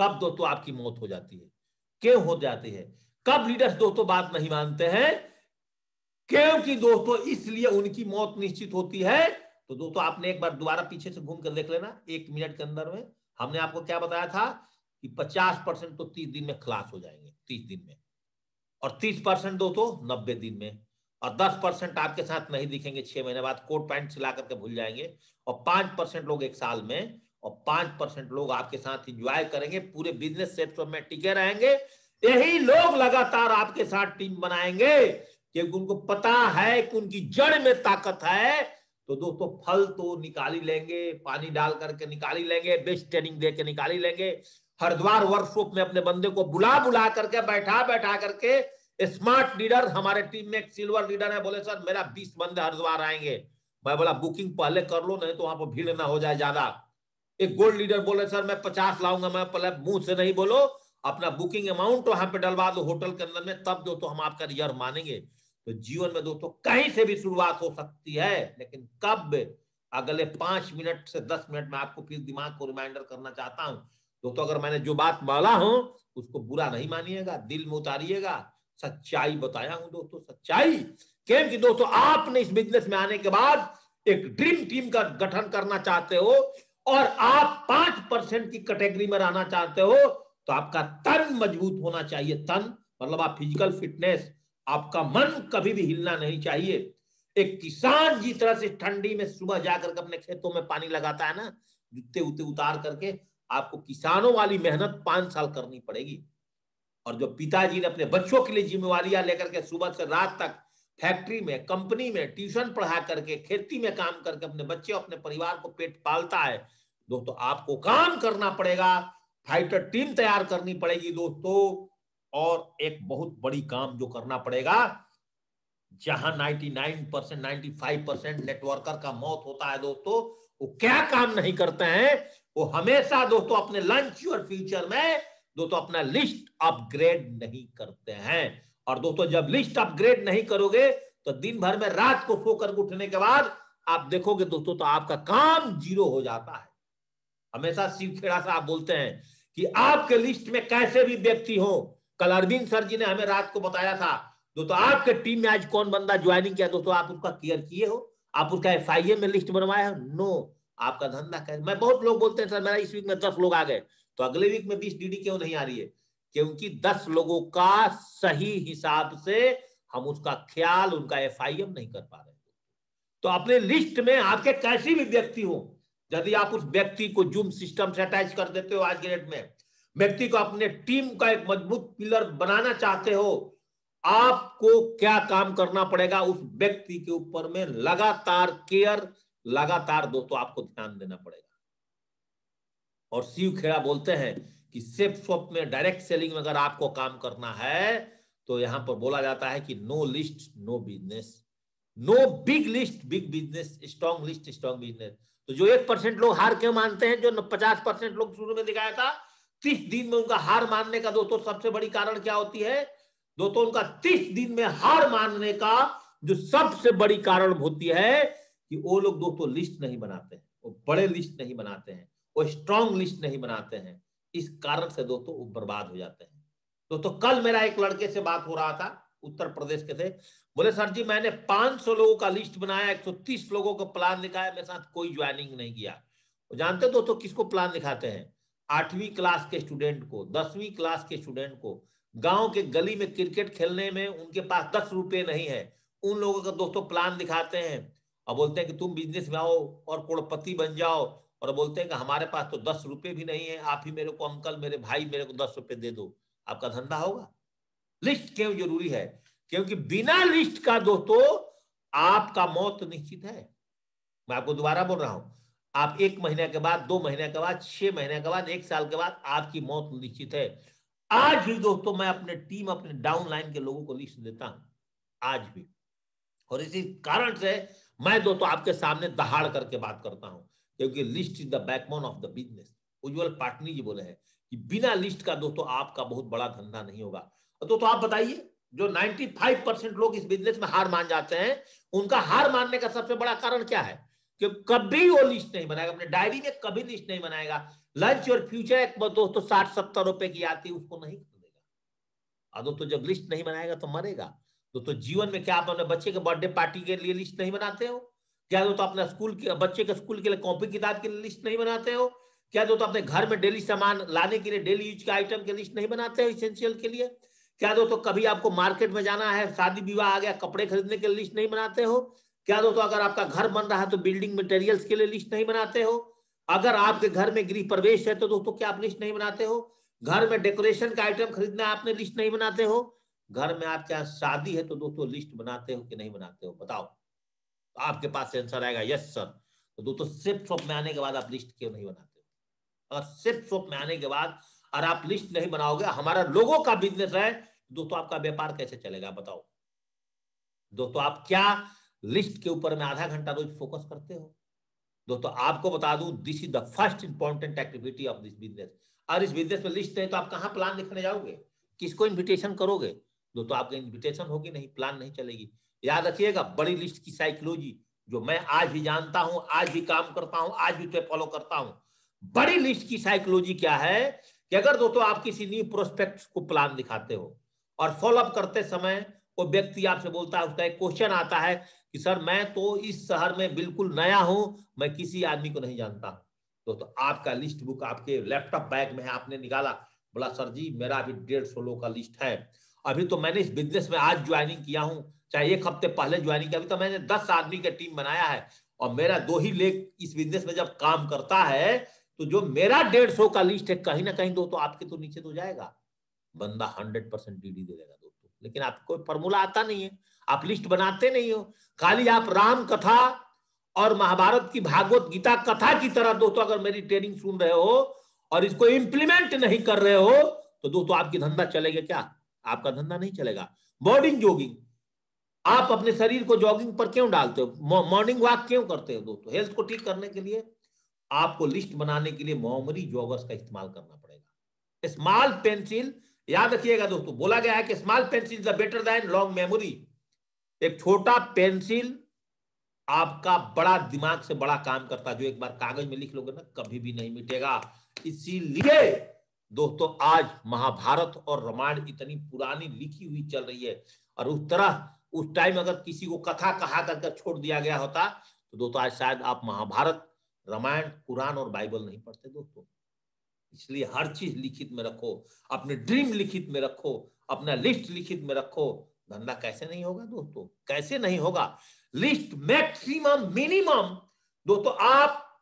कब दोस्तों आपकी मौत हो जाती है? क्यों हो जाती है? कब लीडर्स दोस्तों बात नहीं मानते हैं? क्योंकि दोस्तों, इसलिए उनकी मौत निश्चित होती है। तो दोस्तों, आपने एक बार दोबारा पीछे से घूम कर देख लेना, एक मिनट के अंदर में। हमने आपको क्या बताया था कि पचास परसेंट तो तीस दिन में खलास हो जाएँगे, तीस दिन में। और तीस परसेंट दो तो नब्बे दिन में। और दस परसेंट आपके साथ नहीं दिखेंगे, छह महीने बाद कोट पैंट सिला करके भूल जाएँगे। और पाँच परसेंट लोग एक साल में। और पाँच परसेंट लोग आपके साथ इंजॉय करेंगे, पूरे बिज़नेस सेक्टर में टिके रहेंगे। यही लोग लगातार आपके साथ टीम बनाएँगे। क्योंकि उनको पता है कि उनकी जड़ में ताकत है तो दोस्तों फल तो निकाली लेंगे, पानी डाल करके निकाली लेंगे बेस्ट ट्रेनिंग दे के निकाली लेंगे। हरिद्वार वर्कशॉप में अपने बंदे को बुला बुला करके, बैठा बैठा करके स्मार्ट लीडर हमारे टीम में एक सिल्वर लीडर है, बोले, सर, मेरा बीस बंदे हरिद्वार आएँगे। मैं बोला बुकिंग पहले कर लो, नहीं तो वहाँ पर भीड़ ना हो जाए ज़्यादा। एक गोल्ड लीडर बोले, सर, मैं पचास लाऊँगा। मैं पहले मुँह से नहीं बोलो, अपना बुकिंग अमाउंट वहाँ पे डलवा दो होटल के अंदर में, तब दोस्तों हम आपका रिज़र्व मानेंगे। तो जीवन में दोस्तों कहीं से भी शुरुआत हो सकती है, लेकिन कब? अगले पाँच मिनट से दस मिनट में आपको फिर दिमाग को रिमाइंडर करना चाहता हूँ। दोस्तों, अगर मैंने जो बात बोला हूँ, उसको बुरा नहीं मानिएगा, दिल में उतारिएगा। सच्चाई बताया हूँ दोस्तों, सच्चाई। क्योंकि दोस्तों, आपने इस बिज़नेस में आने के बाद एक ड्रीम टीम का गठन करना चाहते हो और आप पाँच परसेंट की कैटेगरी में रहना चाहते हो तो आपका तन मज़बूत होना चाहिए, तन। मतलब आप फ़िज़िकल फिटनेस आपका मन कभी भी हिलना नहीं चाहिए। एक किसान जिस तरह से ठंडी में सुबह जाकर अपने खेतों में पानी लगाता है ना, जूते उते उतार करके आपको किसानों वाली मेहनत पाँच साल करनी पड़ेगी। और जो पिताजी ने अपने बच्चों के लिए जिम्मेवारियाँ लेकर के सुबह से रात तक फैक्ट्री में, कंपनी में ट्यूशन पढ़ा करके, खेती में काम करके अपने बच्चे अपने परिवार को पेट पालता है, दोस्तों आपको काम करना पड़ेगा। फाइटर टीम तैयार करनी पड़ेगी, दोस्तों। और एक बहुत बड़ी काम जो करना पड़ेगा, जहाँ 99 परसेंट नाइन्टी परसेंट नेटवर्कर का मौत होता है दोस्तों, वो क्या काम नहीं करते हैं, वो हमेशा दोस्तों अपने लंच और फ्यूचर में, दोस्तों अपना लिस्ट अपग्रेड नहीं करते हैं। और दोस्तों जब लिस्ट अपग्रेड नहीं करोगे तो दिन भर में रात को सो कर उठने के बाद आप देखोगे दोस्तों तो आपका काम ज़ीरो हो जाता है। हमेशा शिव खेड़ा से आप बोलते हैं कि आपके लिस्ट में कैसे भी व्यक्ति हो कल अरविंद सर जी ने हमें रात को बताया था, दोस्तों, आपके टीम में आज कौन बंदा ज्वाइनिंग किया? दोस्तों, आप उसका केयर किए हो? आप उसका एफ़ में लिस्ट बनवाए हो? नो आपका धंधा कैसे मैं बहुत लोग बोलते हैं, सर, मेरा इस वीक में दस लोग आ गए तो अगले वीक में बीस डीडी क्यों नहीं आ रही है? क्योंकि दस लोगों का सही हिसाब से हम उसका ख्याल, उनका एफआईएम नहीं कर पा रहे तो अपने लिस्ट में आपके कैसे भी व्यक्ति हो, यदि आप उस व्यक्ति को जूम सिस्टम से अटैच कर देते हो आज के डेट में व्यक्ति को अपने टीम का एक मज़बूत पिलर बनाना चाहते हो, आपको क्या काम करना पड़ेगा? उस व्यक्ति के ऊपर में लगातार केयर, लगातार दोस्तों, आपको ध्यान देना पड़ेगा। और शिव खेड़ा बोलते हैं कि सेफ़ शॉप में डायरेक्ट सेलिंग में अगर आपको काम करना है तो यहाँ पर बोला जाता है कि no list, no business. No big list, big business, strong list, strong business. तो जो एक परसेंट लोग हार क्यों मानते हैं, जो पचास परसेंट लोग शुरू में दिखाया था तीस दिन में उनका हार मानने का दोस्तों सबसे बड़ी कारण क्या होती है? दोस्तों, उनका तीस दिन में हार मानने का जो सबसे बड़ी कारण होती है कि वो लोग दोस्तों लिस्ट नहीं बनाते हैं, वो बड़े लिस्ट नहीं बनाते हैं, वो स्ट्रॉन्ग लिस्ट नहीं बनाते हैं। इस कारण से दोस्तों वो बर्बाद हो जाते हैं। दोस्तों, कल मेरा एक लड़के से बात हो रहा था, उत्तर प्रदेश के थे। बोले, सर जी, मैंने 500 लोगों का लिस्ट बनाया 130 लोगों का प्लान दिखाया मेरे साथ कोई ज्वाइनिंग नहीं किया। जानते दोस्तों किसको प्लान दिखाते हैं? आठवीं क्लास के स्टूडेंट को, दसवीं क्लास के स्टूडेंट को, गाँव के गली में क्रिकेट खेलने में उनके पास दस रुपए नहीं है। उन लोगों का दोस्तों प्लान दिखाते हैं। और बोलते हैं कि तुम बिज़नेस में आओ और करोड़पति बन जाओ। और बोलते हैं कि हमारे पास तो दस रुपए भी नहीं है। आप ही मेरे को अंकल, मेरे भाई, मेरे को दस रुपए दे दो। आपका धंधा होगा। लिस्ट क्यों ज़रूरी है? क्योंकि बिना लिस्ट का दोस्तों, आपका मौत निश्चित है। मैं आपको दोबारा बोल रहा हूँ। आप एक महीने के बाद, दो महीने के बाद, छह महीने के बाद, एक साल के बाद आपकी मौत निश्चित है। आज भी दोस्तों, मैं अपने टीम अपने डाउन लाइन के लोगों को लिस्ट देता हूँ। आज भी। और इसी कारण से मैं दोस्तों आपके सामने दहाड़ करके बात करता हूँ, क्योंकि list is the backbone of the business Ujjwal Patni ji बोले हैं कि बिना लिस्ट का दोस्तों आपका बहुत बड़ा धंधा नहीं होगा। दोस्तों आप बताइए, जो 95 परसेंट लोग इस बिज़नेस में हार मान जाते हैं, उनका हार मानने का सबसे बड़ा कारण क्या है? कि कभी वो लिस्ट नहीं बनाएगा। अपने डायरी में कभी लिस्ट नहीं बनाएगा। लंच और फ्यूचर एक दोस्तों साठ सत्तर रुपए की आती है उसको नहीं खरीदेगा और दोस्तों जब लिस्ट नहीं बनाएगा तो मरेगा। दोस्तों जीवन में क्या आप अपने बच्चे के बर्थडे पार्टी के लिए लिस्ट नहीं बनाते हो? क्या दोस्तों अपने स्कूल के, बच्चे के स्कूल के लिए कॉपी किताब के लिए लिस्ट नहीं बनाते हो? क्या दोस्तों अपने घर में डेली सामान लाने के लिए डेली यूज़ के आइटम के लिस्ट नहीं बनाते हो इसेंशियल के लिए? क्या दोस्तों कभी आपको मार्केट में जाना है, शादी विवाह आ गया, कपड़े खरीदने के लिस्ट नहीं बनाते हो? क्या दोस्तों अगर आपका घर बन रहा है तो बिल्डिंग मटेरियल्स के लिए लिस्ट नहीं बनाते हो। अगर आपके घर में गृह प्रवेश है तो दोस्तों क्या आप लिस्ट नहीं बनाते हो? घर में डेकोरेशन का आइटम खरीदना आपने लिस्ट नहीं बनाते हो। घर में आपके यहाँ शादी है तो दोस्तों लिस्ट बनाते हो कि नहीं बनाते हो? बताओ। तो आपके पास आंसर आएगा यस सर तो दोस्तों सिर्फ़ शॉप में आने के बाद आप लिस्ट क्यों नहीं बनाते हो? अगर सिर्फ़ शॉप में आने के बाद और आप लिस्ट नहीं बनाओगे, हमारा लोगों का बिज़नेस है दोस्तों आपका व्यापार कैसे चलेगा? बताओ। दोस्तों आप क्या लिस्ट के ऊपर में आधा घंटा रोज फोकस करते हो। दोस्तों, आपको बता दूँ this is the first important activity of this business और इस बिज़नेस में लिस्ट नहीं तो आप कहाँ प्लान लिखने जाओगे? किसको इन्विटेशन करोगे? दोस्तों, आपका इन्विटेशन होगी नहीं प्लान नहीं चलेगी। याद रखिएगा, बड़ी लिस्ट की साइकोलॉजी जो मैं आज भी जानता हूँ, आज भी काम करता हूँ, आज भी फॉलो करता हूँ। बड़ी लिस्ट की साइकोलॉजी क्या है? कि अगर दोस्तों आप किसी न्यू प्रोस्पेक्ट को प्लान दिखाते हो, और फॉलोअप करते समय वो व्यक्ति आपसे बोलता है उसका एक क्वेश्चन आता है कि सर मैं तो इस शहर में बिल्कुल नया हूँ मैं किसी आदमी को नहीं जानता। तो, तो आपका लिस्ट बुक आपके लैपटॉप बैग में है आपने निकाला। बोला सर जी मेरा अभी डेढ़ सौ लोग का लिस्ट है। अभी तो मैंने इस बिज़नेस में आज ज्वाइनिंग किया हूँ। चाहे एक हफ़्ते पहले ज्वाइनिंग किया अभी तो मैंने दस आदमी का टीम बनाया है। और मेरा दो ही लेग इस बिज़नेस में जब काम करता है तो जो मेरा डेढ़ सौ का लिस्ट है कहीं ना कहीं दो तो आपके तो नीचे तो जाएगा। बंदा हंड्रेड परसेंट डीडी दे देगा। लेकिन आपको फॉर्मूला आता नहीं है। आप लिस्ट बनाते नहीं हो। खाली आप राम कथा और महाभारत की भागवत गीता कथा की तरह दोस्तों, अगर मेरी ट्रेनिंग सुन रहे हो और इसको इंप्लीमेंट नहीं कर रहे हो तो दोस्तों आपकी धंधा चलेगा क्या? आपका धंधा नहीं चलेगा। मॉर्निंग जॉगिंग आप अपने शरीर को जॉगिंग पर क्यों डालते हो? मॉर्निंग वॉक क्यों करते हो दोस्तों? हेल्थ को ठीक करने के लिए आपको लिस्ट बनाने के लिए मोमरी जॉगर्स का इस्तेमाल करना पड़ेगा। स्मॉल पेंसिल याद रखिएगा दोस्तों, बोला गया है कि small pencil the better than long memory एक छोटा पेंसिल आपका बड़ा दिमाग से बड़ा काम करता जो एक बार कागज़ में लिख लोगे ना, कभी भी नहीं मिटेगा। इसीलिए दोस्तों, आज महाभारत और रामायण इतनी पुरानी लिखी हुई चल रही है। और उस तरह, उस टाइम अगर किसी को कथा कहा करके छोड़ दिया गया होता तो दोस्तों, आज शायद आप महाभारत, रामायण कुरान और बाइबल नहीं पढ़ते दोस्तों। इसलिए हर चीज़ लिखित में रखो, अपने ड्रीम लिखित में रखो, अपना लिस्ट लिखित में रखो। धंधा कैसे नहीं होगा दोस्तों? कैसे नहीं होगा? लिस्ट मैक्सिमम, मिनिमम, दोस्तों आप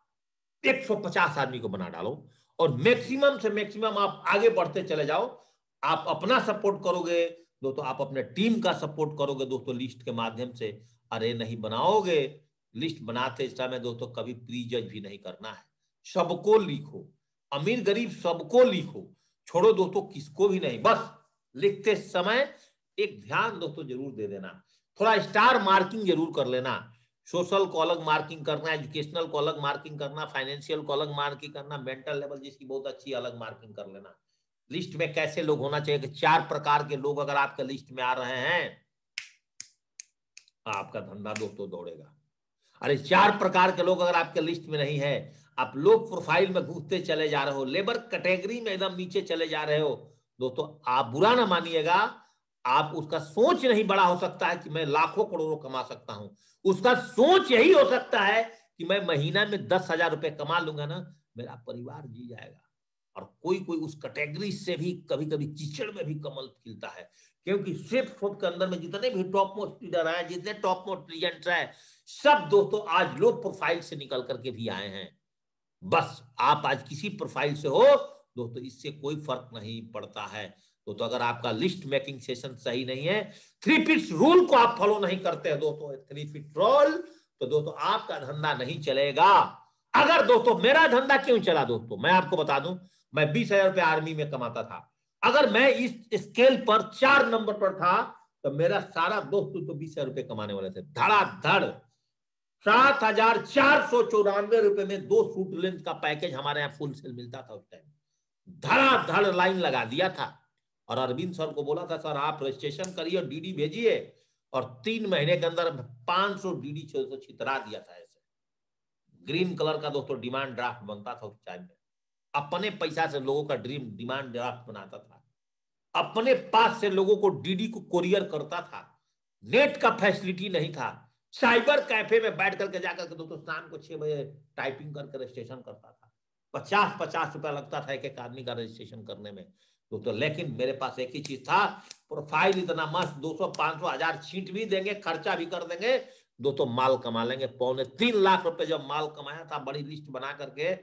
150 आदमी को बना डालो और मैक्सिमम से मैक्सिमम आप आगे बढ़ते चले जाओ। आप अपना सपोर्ट करोगे, दोस्तों आप अपने टीम का सपोर्ट करोगे दोस्तों लिस्ट के माध्यम से। अरे नहीं बनाओगे, लिस्ट बनाते समय दोस्तों कभी प्री जज भी नहीं करना है। सबको लिखो। अमीर गरीब सबको लिखो। छोड़ो दोस्तों, किसको भी नहीं, बस लिखते समय एक ध्यान दोस्तों ज़रूर दे देना। थोड़ा स्टार मार्किंग ज़रूर कर लेना। सोशल को अलग मार्किंग करना एजुकेशनल को अलग मार्किंग करना फाइनेंशियल को अलग मार्किंग करना मेंटल लेवल जिसकी बहुत अच्छी अलग मार्किंग कर लेना। लिस्ट में कैसे लोग होना चाहिए? कि चार प्रकार के लोग अगर आपके लिस्ट में आ रहे हैं, आपका धंधा दोस्तों दौड़ेगा। अरे, चार प्रकार के लोग अगर आपके लिस्ट में नहीं है आप लोग प्रोफ़ाइल में घूसते चले जा रहे हो, लेबर कैटेगरी में एकदम नीचे चले जा रहे हो, दोस्तों, आप बुरा ना मानिएगा, आप उसका सोच नहीं बड़ा हो सकता है कि मैं लाखों करोड़ों कमा सकता हूँ। उसका सोच यही हो सकता है कि मैं महीना में दस हज़ार रुपए कमा लूँगा ना, मेरा परिवार जी जाएगा। और कोई कोई उस कैटेगरी से भी कभी कभी कीचड़ में भी कमल खिलता है, क्योंकि सेफ़ फ़ूड के अंदर में जितने भी टॉप मोस्ट लीडर है जितने टॉप मोस्ट लीजेंट्स है सब दोस्तों आज लो प्रोफ़ाइल से निकल करके भी आए हैं। बस आप आज किसी प्रोफ़ाइल से हो दोस्तों इससे कोई फ़र्क नहीं पड़ता है। तो, तो अगर आपका लिस्ट मेकिंग सेशन सही नहीं है थ्री फिट रूल को आप फॉलो नहीं करते हैं दोस्तों थ्री फिट रोल तो दोस्तों आपका धंधा नहीं चलेगा। अगर दोस्तों मेरा धंधा क्यों चला दोस्तों? मैं आपको बता दूँ मैं बीस हज़ार रुपये आर्मी में कमाता था। अगर मैं इस स्केल पर चार नंबर पर था तो मेरा सारा दोस्त तो बीस हज़ार रुपये कमाने वाले थे। धड़ाधड़। सात हज़ार चार सौ चौरानवे रुपए में दो सूट लेंथ का पैकेज हमारे यहाँ फुल सेल मिलता था उस टाइम धड़ाधड़ लाइन लगा दिया था। और अरविंद सर को बोला था, सर, आप रजिस्ट्रेशन करिए और डीडी भेजिए और तीन महीने के अंदर पाँच सौ डीडी छितरा दिया था ऐसे। ग्रीन कलर का दोस्तों डिमांड ड्राफ्ट बनता था उस टाइम में। अपने पैसा से लोगों का ड्रीम डिमांड ड्राफ्ट बनाता था। अपने पास से लोगों को डीडी को कोरियर करता था। नेट का फैसिलिटी नहीं था। साइबर कैफ़े में बैठ करके जाकर के दोस्तों शाम को छह बजे टाइपिंग करके रजिस्ट्रेशन करता था। पचास पचास रुपया लगता था एक एक आदमी का रजिस्ट्रेशन करने में, दोस्तों। लेकिन मेरे पास एक ही चीज़ था, प्रोफ़ाइल इतना मस्त, दो सौ, पाँच सौ, हज़ार छीट भी देंगे, खर्चा भी कर देंगे। दोस्तों, माल कमा लेंगे। पौने तीन लाख रुपए जब माल कमाया था, बड़ी लिस्ट बना करके,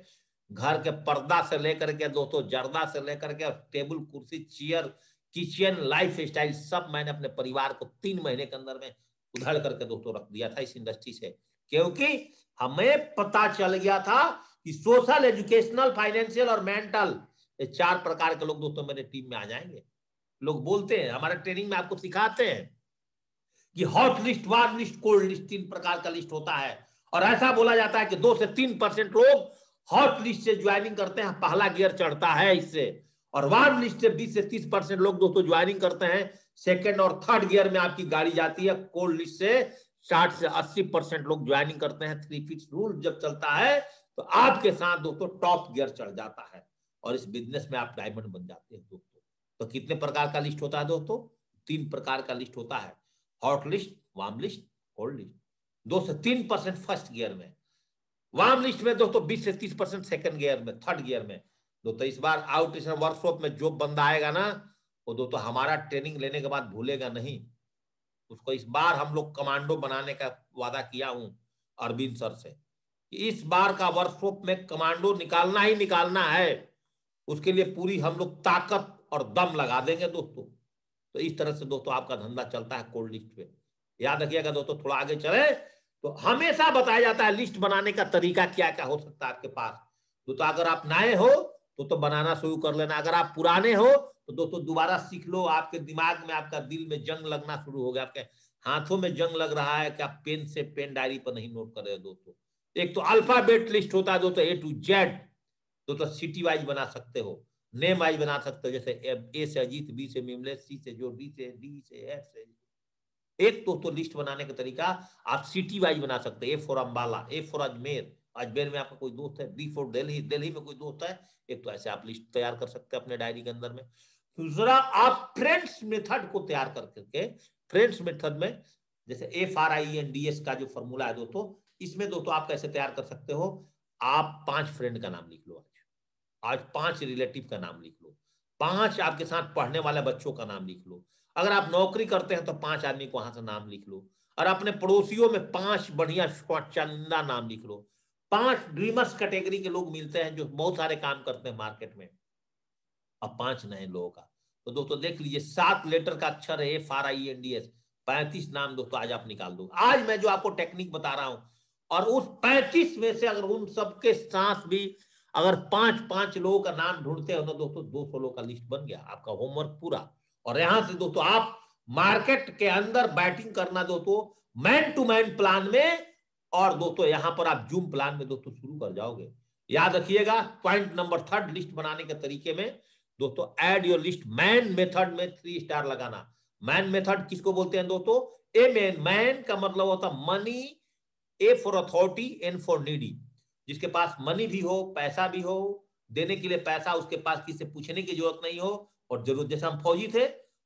घर के पर्दा से लेकर के, दोस्तों, जर्दा से लेकर के, टेबल, कुर्सी, चेयर, किचन लाइफ स्टाइल सब मैंने अपने परिवार को तीन महीने के अंदर में उधड़ करके दोस्तों रख दिया था इस इंडस्ट्री से, क्योंकि हमें पता चल गया था कि सोशल, एजुकेशनल, फाइनेंशियल और मेंटल, ये चार प्रकार के लोग दोस्तों मेरे टीम में आ जाएँगे। लोग बोलते हैं, हमारे ट्रेनिंग में आपको सिखाते हैं कि hot list warm list, cold list, तीन प्रकार का लिस्ट होता है। और ऐसा बोला जाता है कि दो से तीन परसेंट लोग हॉट लिस्ट से ज्वाइनिंग करते हैं, पहला गियर चढ़ता है इससे। और वार्म लिस्ट से 20 से 30 परसेंट लोग दोस्तों ज्वाइनिंग करते हैं सेकेंड और थर्ड गियर में आपकी गाड़ी जाती है। कोल्ड लिस्ट से साठ से अस्सी परसेंट लोग ज्वाइनिंग करते हैं। थ्री फिक्स रूल जब चलता है तो आपके साथ दोस्तों टॉप गियर चढ़ जाता है। और इस बिज़नेस में आप डायमंड बन जाते हैं दोस्तों। तो कितने प्रकार का लिस्ट होता है दोस्तों? तीन प्रकार का लिस्ट होता है। Hot list warm list cold list दो से तीन परसेंट फ़र्स्ट गियर में। वार्म लिस्ट में दोस्तों 20 से 30 परसेंट सेकेंड गियर में थर्ड गियर में। दोस्तों इस बार आउट वर्कशॉप में जो बंदा आएगा ना वो दोस्तों हमारा ट्रेनिंग लेने के बाद भूलेगा नहीं। उसको इस बार हम लोग कमांडो बनाने का वादा किया हूँ अरविंद सर से इस बार का वर्कशॉप में कमांडो निकालना ही निकालना है। उसके लिए पूरी हम लोग ताकत और दम लगा देंगे दोस्तों। तो इस तरह से दोस्तों आपका धंधा चलता है कोल्ड लिस्ट पे। याद रखिएगा दोस्तों थोड़ा आगे चले तो हमेशा बताया जाता है लिस्ट बनाने का तरीका क्या क्या हो सकता है आपके पास। तो, तो अगर आप नए हो तो तो बनाना शुरू कर लेना। अगर आप पुराने हो तो दोस्तों दोबारा सीख लो। आपके दिमाग में आपका दिल में जंग लगना शुरू हो गया। आपके हाथों में जंग लग रहा है कि आप पेन से पेन डायरी पर नहीं नोट कर रहे दोस्तों। एक तो अल्फ़ाबेट लिस्ट होता है दोस्तों ए टू जेड दोस्तों सिटी वाइज बना सकते हो नेम वाइज बना सकते हो। जैसे ए से अजीत बी से मिमलेस सी से जो डी से डी से एफ़ से। एक तो, तो लिस्ट बनाने का तरीका आप सिटी वाइज बना सकते हैं। A for Ambala A for Ajmer Ajmer में आपका कोई दोस्त है डी फॉर दिल्ली दिल्ली में कोई दोस्त है, एक तो ऐसे आप लिस्ट तैयार कर सकते हैं अपने डायरी के अंदर में। दूसरा, आप फ्रेंड्स मेथड को तैयार करके, फ्रेंड्स मेथड में, जैसे F R I N D S का जो फॉर्मूला है दोस्तों, इसमें दोस्तों आप कैसे तैयार कर सकते हो? आप पाँच फ्रेंड का नाम लिख लो आज। आज पाँच रिलेटिव का नाम लिख लो। पाँच आपके साथ पढ़ने वाले बच्चों का नाम लिख लो। अगर आप नौकरी करते हैं तो पाँच आदमी को वहाँ से नाम लिख लो। और अपने पड़ोसियों में पाँच बढ़िया चंदा नाम लिख लो। पाँच ड्रीमर्स कैटेगरी के लोग मिलते हैं जो बहुत सारे काम करते हैं मार्केट में। अब पाँच नए लोगों का तो दोस्तों, देख लीजिए, सात लेटर का अक्षर है F R I N D S पैंतीस नाम दोस्तों, आज आप निकाल दो। आज मैं जो आपको टेक्निक बता रहा हूँ, और उस पैंतीस में से अगर उन सबके साथ भी अगर पाँच पाँच लोगों का नाम ढूंढते हो ना दोस्तों, दो सौ लोगों का लिस्ट बन गया, आपका होमवर्क पूरा। और यहाँ से दोस्तों, आप मार्केट के अंदर बैटिंग करना दोस्तों मैन टू मैन प्लान में और दोस्तों, यहाँ पर आप जूम प्लान में दोस्तों शुरू कर जाओगे। याद रखिएगा पॉइंट नंबर थर्ड लिस्ट बनाने के तरीके में, दोस्तों add your list man method में थ्री स्टार लगाना। मैन मेथड किसको बोलते हैं दोस्तों? ए मैन मैन का मतलब होता money A for authority N for needy जिसके पास मनी भी हो, पैसा भी हो, देने के लिए पैसा, उसके पास किसी पूछने की ज़रूरत नहीं हो, और ज़रूरत जैसे हम फौजी थे,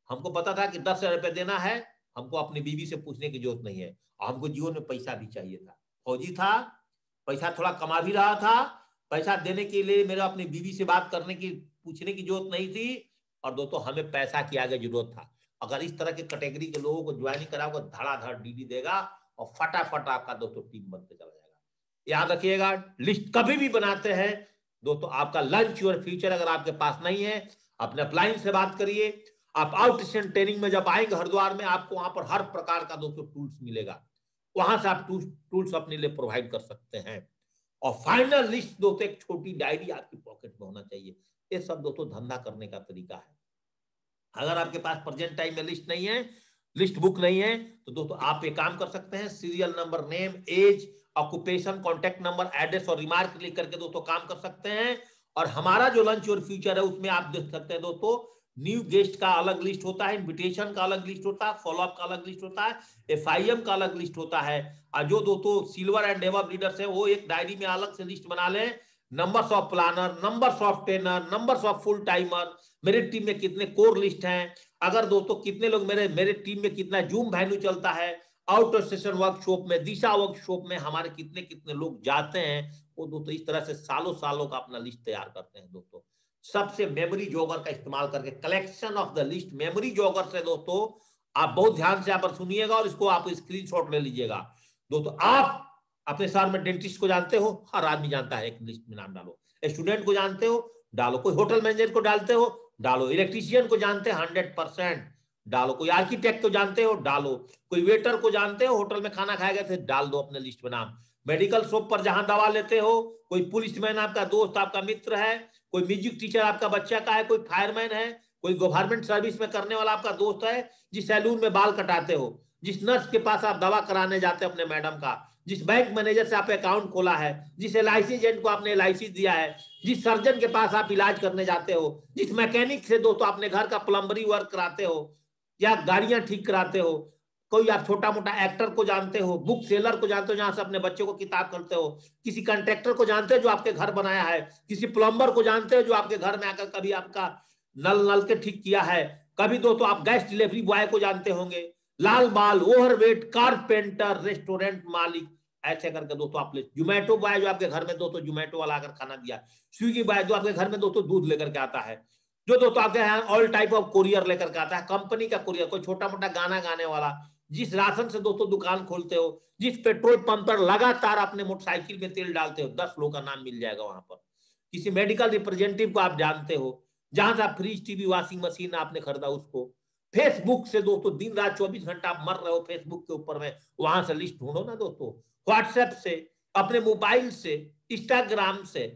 हमको पता था कि दस हज़ार रुपये देना है हमको अपनी बीवी से पूछने की ज़रूरत नहीं है। हमको जीवन में पैसा भी चाहिए था। फौजी था, पैसा थोड़ा कमा भी रहा था, पैसा देने के लिए मेरा अपनी बीवी से बात करने की, पूछने की ज़रूरत नहीं थी और दोस्तों, हमें पैसा की आगे ज़रूरत था। अगर इस तरह के कैटेगरी के लोगों को ज्वाइनिंग कराओगे, धड़ाधड़ डीडी देगा और फटाफट आपका दोस्तों टीम बनते चला जाएगा। याद रखिएगा, लिस्ट कभी भी बनाते हैं। दोस्तों, आपका लंच और फ्यूचर अगर आपके पास नहीं है, अपने अप्लाइन से बात करिए। आप आउट स्टेशन ट्रेनिंग में जब आएँगे हरिद्वार में, आपको वहाँ पर हर प्रकार का दोस्तों टूल्स मिलेगा। वहाँ से आप टूल्स अपने लिए प्रोवाइड कर सकते हैं। और फाइनल लिस्ट दोस्तों, एक छोटी डायरी आपकी पॉकेट में होना चाहिए। ये सब दोस्तों धंधा करने का तरीका है। अगर आपके पास प्रेजेंट टाइम में लिस्ट नहीं है लिस्ट बुक नहीं है तो दोस्तों आप एक काम कर सकते हैं serial number name age occupation contact number address और रिमार्क लिख करके दोस्तों काम कर सकते हैं। और हमारा जो लंच और फ्यूचर है, उसमें आप देख सकते हैं दोस्तों न्यू गेस्ट का अलग लिस्ट होता है, इन्विटेशन का अलग लिस्ट होता है फॉलोअप का अलग लिस्ट होता है एफआईएम का अलग लिस्ट होता है। और जो दोस्तों सिल्वर एंड डेवलप लीडर्स है, वो एक डायरी में अलग से लिस्ट बना लें। Numbers of planner numbers of trainer numbers of full timer मेरे टीम में कितने कोर लिस्ट हैं। अगर दोस्तों कितने लोग मेरे मेरे टीम में कितना जूम वैल्यू चलता है आउट स्टेशन वर्कशॉप में, दिशा वर्कशॉप में हमारे कितने कितने लोग जाते हैं, वो दोस्तों इस तरह से सालों सालों का अपना लिस्ट तैयार करते हैं दोस्तों। सबसे मेमोरी जॉगर का इस्तेमाल करके collection of the list memory jogger से दोस्तों, आप बहुत ध्यान से यहाँ पर सुनिएगा और इसको आप स्क्रीनशॉट ले लीजिएगा। दोस्तों, आप अपने शहर में डेंटिस्ट को जानते हो, हर आदमी जानता है, एक लिस्ट में नाम डालो। स्टूडेंट को जानते हो, डालो। कोई होटल मैनेजर को डालते हो, डालो। इलेक्ट्रीशियन को जानते हैं हंड्रेड परसेंट डालो। कोई आर्किटेक्ट को जानते हो, डालो। कोई वेटर को जानते हो होटल में खाना खाए गए थे डाल दो अपने लिस्ट में नाम। मेडिकल शॉप पर जहाँ दवा लेते हो, कोई पुलिस मैन आपका दोस्त, आपका मित्र है कोई म्यूज़िक टीचर आपका बच्चा का है, कोई फायरमैन है, कोई गवर्नमेंट सर्विस में करने वाला आपका दोस्त है, जिस सैलून में बाल कटाते हो, जिस नर्स के पास आप दवा कराने जाते हो अपने मैडम का, जिस बैंक मैनेजर से आप अकाउंट खोला है, जिस एल एजेंट को आपने एल दिया है, जिस सर्जन के पास आप इलाज करने जाते हो, जिस मैकेनिक से दोस्तों अपने घर का प्लम्बरी वर्क कराते हो, या गाड़ियाँ ठीक कराते हो कोई आप छोटा मोटा एक्टर को जानते हो, बुक सेलर को जानते हो, जहाँ से अपने बच्चों को किताब करते हो, किसी कंट्रेक्टर को जानते हो जो आपके घर बनाया है, किसी प्लम्बर को जानते हो जो आपके घर में आकर कभी आपका नल नल के ठीक किया है, कभी दोस्तों आप गैस डिलीवरी बॉय को जानते होंगे, लाल बाल ओवर ओवरवेट, कारपेंटर, रेस्टोरेंट मालिक, ऐसे करके दोस्तों आप जोमेटो बॉय जो आपके घर में दोस्तों जोमेटो वाला आकर खाना दिया, स्विगी बॉय जो आपके घर में दोस्तों दूध लेकर के आता है, जो दोस्तों आपके यहाँ ऑल टाइप ऑफ़ कोरियर लेकर के आता है, कंपनी का कोरियर, कोई छोटा मोटा गाना गाने वाला जिस राशन से दोस्तों दुकान खोलते हो, जिस पेट्रोल पंप पर लगातार अपने मोटरसाइकिल में तेल डालते हो, दस लोग का नाम मिल जाएगा वहाँ पर। किसी मेडिकल रिप्रेजेंटेटिव को आप जानते हो, जहाँ से आप फ्रिज, टीवी, वॉशिंग मशीन आपने खरीदा उसको। फेसबुक से दोस्तों दिन रात चौबीस घंटा आप मर रहे हो फेसबुक के ऊपर में, वहाँ से लिस्ट ढूंढो ना दोस्तों। व्हाट्सएप से, अपने मोबाइल से, इंस्टाग्राम से,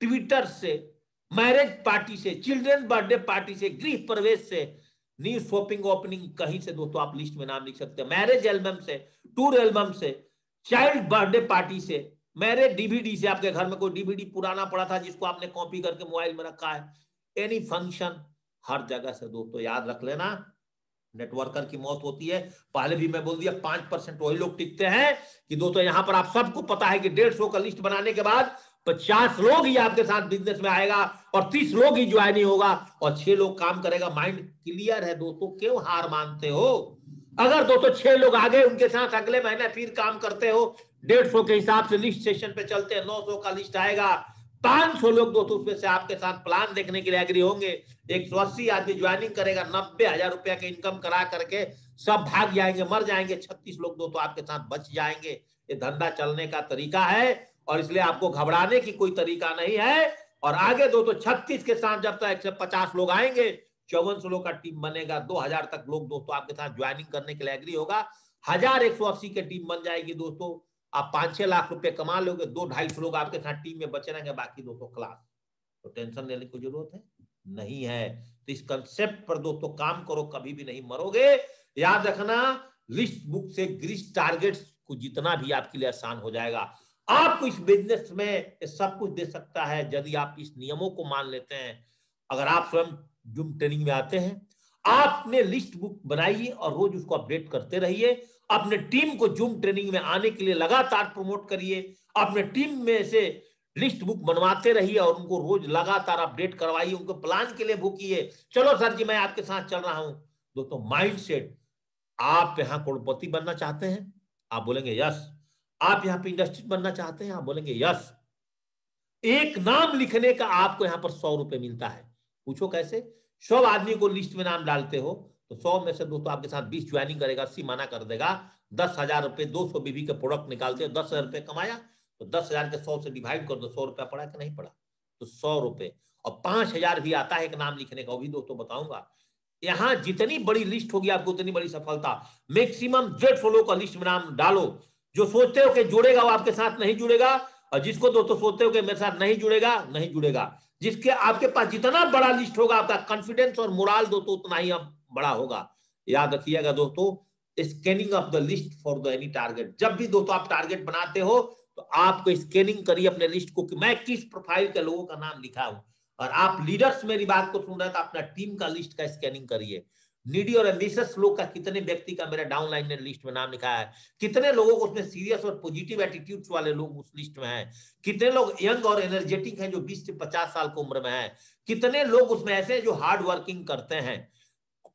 ट्विटर से, मैरिज पार्टी से चिल्ड्रन बर्थडे पार्टी से, गृह प्रवेश से न्यू शॉपिंग ओपनिंग कहीं से दोस्तों आप लिस्ट में नाम लिख सकते हैं। मैरिज एल्बम से, टूर एल्बम से, चाइल्ड बर्थडे पार्टी से, मैरिज डीवीडी से, आपके घर में कोई डीवीडी पुराना पड़ा था जिसको आपने कॉपी करके मोबाइल में रखा है। एनी फ़ंक्शन हर जगह से दोस्तों याद रख लेना। नेटवर्कर की मौत होती है। पहले भी मैं बोल दिया, पाँच परसेंट वही लोग टिकते हैं कि दोस्तों यहाँ पर आप सबको पता है कि डेढ़ सौ का लिस्ट बनाने के बाद पचास लोग ही आपके साथ बिज़नेस में आएगा और तीस लोग ही ज्वाइन होगा और छह लोग काम करेगा। माइंड क्लियर है दोस्तों? क्यों हार मानते हो? अगर दोस्तों छह लोग आ गए, उनके साथ अगले महीने फिर काम करते हो, डेढ़ सौ के हिसाब से लिस्ट सेशन पे चलते हैं, नौ सौ का लिस्ट आएगा। पाँच सौ लोग दोस्तों उसमें से आपके साथ प्लान देखने के लिए एग्री होंगे। एक सौ अस्सी आदमी ज्वाइनिंग करेगा, नब्बे हज़ार रुपया का इनकम करा करके सब भाग जाएँगे, मर जाएँगे। छत्तीस लोग दोस्तों आपके साथ बच जाएँगे। ये धंधा चलने का तरीका है। और इसलिए आपको घबराने की कोई तरीका नहीं है। और आगे दोस्तों छत्तीस के साथ जब तक एक पचास लोग आएँगे, चौवन सौ लोग का टीम बनेगा, दो हज़ार तक लोग दोस्तों आपके साथ ज्वाइनिंग करने के लिए एग्री होगा। हज़ार एक सौ अस्सी की टीम बन जाएगी दोस्तों। आप पाँच छह लाख रुपए कमा लोगे, दो ढाई सौ लोग आपके साथ टीम में बचे रहेंगे, बाकी दोस्तों क्लास तो टेंशन लेने की ज़रूरत है? नहीं है। तो इस कंसेप्ट पर दोस्तों काम करो, कभी भी नहीं मरोगे। याद रखना लिस्ट बुक से ग्रीस टारगेट्स को जितना भी आपके लिए आसान हो जाएगा। आपको इस बिज़नेस में सब कुछ दे सकता है यदि आप इस नियमों को मान लेते हैं। अगर आप स्वयं जूम ट्रेनिंग में आते हैं, आपने लिस्ट बुक बनाइए और रोज उसको अपडेट करते रहिए। अपने टीम को जूम ट्रेनिंग में आने के लिए लगातार प्रमोट करिए। अपने टीम में से लिस्ट बुक बनवाते रहिए और उनको रोज लगातार अपडेट करवाइए। उनको प्लान के लिए भूकिए। चलो सर जी, मैं आपके साथ चल रहा हूँ। दोस्तों माइंड आप यहाँ करोड़पति बनना चाहते हैं? आप बोलेंगे, यस। आप यहाँ पे इंडस्ट्री बनना चाहते हैं, आप बोलेंगे, यस. एक नाम लिखने का आपको यहाँ पर सौ रुपए मिलता है। पूछो कैसे? सौ आदमी को लिस्ट में नाम डालते हो तो सौ में से दोस्तों आपके साथ बीस ज्वाइनिंग करेगा, अस्सी माना कर देगा। दस हज़ार रुपए, दो सौ बीबी के प्रोडक्ट निकालते हो, दस हज़ार रुपए कमाया तो दस हज़ार के सौ से डिवाइड कर दो, सौ रुपया पड़ा कि नहीं पड़ा? तो सौ रुपए। और पाँच हज़ार भी आता है एक नाम लिखने का, वो भी दोस्तों बताऊँगा। यहाँ जितनी बड़ी लिस्ट होगी, आपको उतनी बड़ी सफलता। मैक्सिमम जेड फॉलो का लिस्ट में नाम डालो। जो सोचते हो कि जुड़ेगा वो आपके साथ नहीं जुड़ेगा, और जिसको दोस्तों सोचते हो कि मेरे साथ नहीं जुड़ेगा नहीं जुड़ेगा। जिसके, आपके पास जितना बड़ा लिस्ट होगा, आपका कॉन्फिडेंस और मोराल दोस्तों, उतना ही बड़ा होगा। याद रखिएगा दोस्तों scanning of the list for the any target जब भी दोस्तों आप टारगेट बनाते हो तो आपको स्कैनिंग करिए अपने लिस्ट को कि मैं किस प्रोफ़ाइल के लोगों का नाम लिखा हूँ। और आप लीडर्स मेरी बात को सुन रहे हैं तो अपना टीम का लिस्ट का स्कैनिंग करिए। नीडी और एम्बिशियस लोग का कितने व्यक्ति का मेरा डाउनलाइन लिस्ट में नाम लिखा है? कितने लोगों को उसमें सीरियस और पॉजिटिव एटीट्यूड्स वाले लोग उस लिस्ट में हैं? कितने लोग यंग और एनर्जेटिक हैं जो 20 से 50 साल की उम्र में हैं? कितने लोग उसमें ऐसे हैं जो हार्ड वर्किंग करते हैं?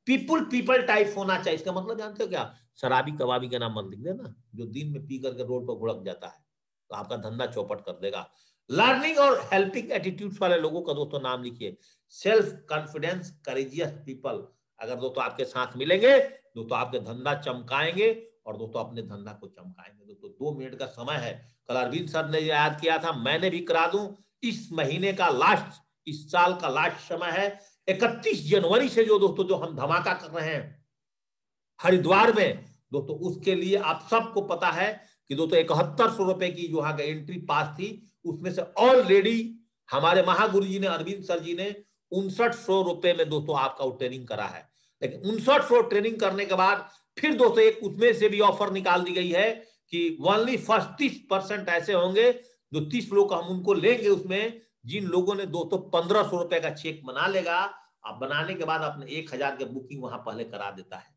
पीपुल पीपल टाइप होना चाहिए। इसका मतलब जानते हो क्या? शराबी, कबाबी का नाम मत लिख देना। जो दिन में पी करके रोड पर घुड़क जाता है तो आपका धंधा चौपट कर देगा। लर्निंग और हेल्पिंग एटीट्यूड वाले लोगों का दोस्तों नाम लिखिए। सेल्फ कॉन्फिडेंस करेजियस पीपल अगर दोस्तों आपके साथ मिलेंगे दोस्तों आपके धंधा चमकाएँगे और दोस्तों अपने धंधा को चमकाएँगे। दोस्तों दो मिनट का समय है। कल अरविंद सर ने याद किया था, मैंने भी करा दूँ, इस महीने का लास्ट, इस साल का लास्ट समय है। इकतीस जनवरी से जो दोस्तों, जो हम धमाका कर रहे हैं, हरिद्वार में, दोस्तों, उसके लिए आप सबको पता है कि दोस्तों, इकहत्तर सौ रुपए की जो यहाँ का एंट्री पास थी, उसमें से ऑलरेडी हमारे महागुरु जी ने, अरविंद सर जी ने उनसठ सौ रुपए में दोस्तों आपका ट्रेनिंग करा है। लेकिन उनसठ सौ ट्रेनिंग करने के बाद फिर दोस्तों एक उसमें से भी ऑफ़र निकाल दी गई है कि ओनली फ़र्स्ट तीस परसेंट ऐसे होंगे जो तीस लोग हम उनको लेंगे उसमें, जिन लोगों ने दोस्तों पंद्रह सौ रुपए का चेक बना लेगा, अब बनाने के बाद अपने एक हज़ार के बुकिंग वहाँ पहले करा देता है।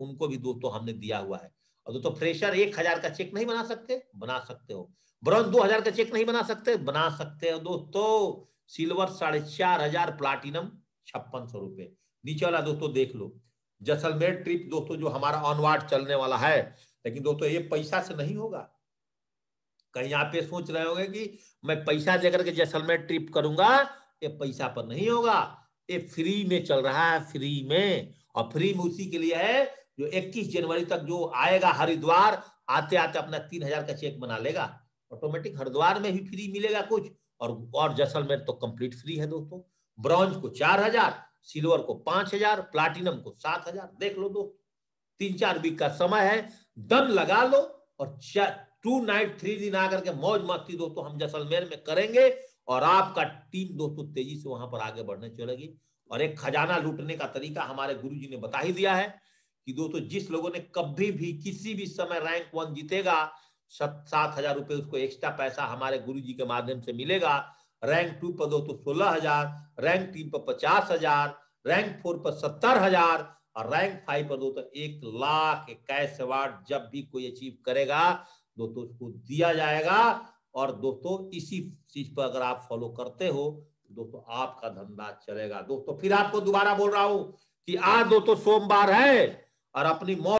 उनको भी दोस्तों हमने दिया हुआ है। और दोस्तों फ्रेशर एक हज़ार का चेक नहीं बना सकते? बना सकते हो। ब्रॉन्ज दो हज़ार का चेक नहीं बना सकते? बना सकते हो दोस्तों। सिल्वर साढ़े चार हज़ार प्लाटिनम छप्पन सौ रुपए। नीचे वाला दोस्तों देख लो। जैसलमेर ट्रिप दोस्तों जो हमारा ऑनवार्ड चलने वाला है, लेकिन दोस्तों ये पैसा से नहीं होगा। कहीं आप ये सोच रहे होंगे कि मैं पैसा देकर के जैसलमेर ट्रिप करूँगा, ये पैसा पर नहीं होगा। ये फ्री में चल रहा है फ्री में। और फ्री में उसी के लिए है जो 21 जनवरी तक जो आएगा हरिद्वार, आते आते अपना तीन हज़ार का चेक बना लेगा। ऑटोमेटिक हरिद्वार में भी फ्री मिलेगा कुछ। और और जैसलमेर तो कंप्लीट फ्री है दोस्तों। ब्रॉन्ज को चार हज़ार सिल्वर को पाँच हज़ार, प्लाटिनम को सात हज़ार। देख लो दो तीन चार वीक का समय है, दम लगा लो और टू नाइट थ्री दिन आकर के मौज मस्ती दोस्तों हम जैसलमेर में करेंगे और आपका टीम दोस्तों तेज़ी से वहाँ पर आगे बढ़ने चलेगी। और एक खजाना लूटने का तरीका हमारे गुरु जी ने बता ही दिया है कि दोस्तों जिस लोगों ने कभी भी, किसी भी समय रैंक वन जीतेगा, सात हज़ार रुपए उसको एक्स्ट्रा पैसा हमारे गुरु जी के माध्यम से मिलेगा रैंक टू पर दो तो सोलह हज़ार, रैंक तीन पर पचास हज़ार, रैंक फोर पर सत्तर हज़ार, और रैंक फाइव पर दो तो एक लाख इक्कीस अवार्ड जब भी कोई अचीव करेगा, दोस्तों उसको दिया जाएगा। और दोस्तों इसी चीज़ पर अगर आप फॉलो करते हो, दोस्तों आपका धंधा चलेगा। दोस्तों फिर आपको दोबारा बोल रहा हूँ कि आज दोस्तों सोमवार है और अपनी मौत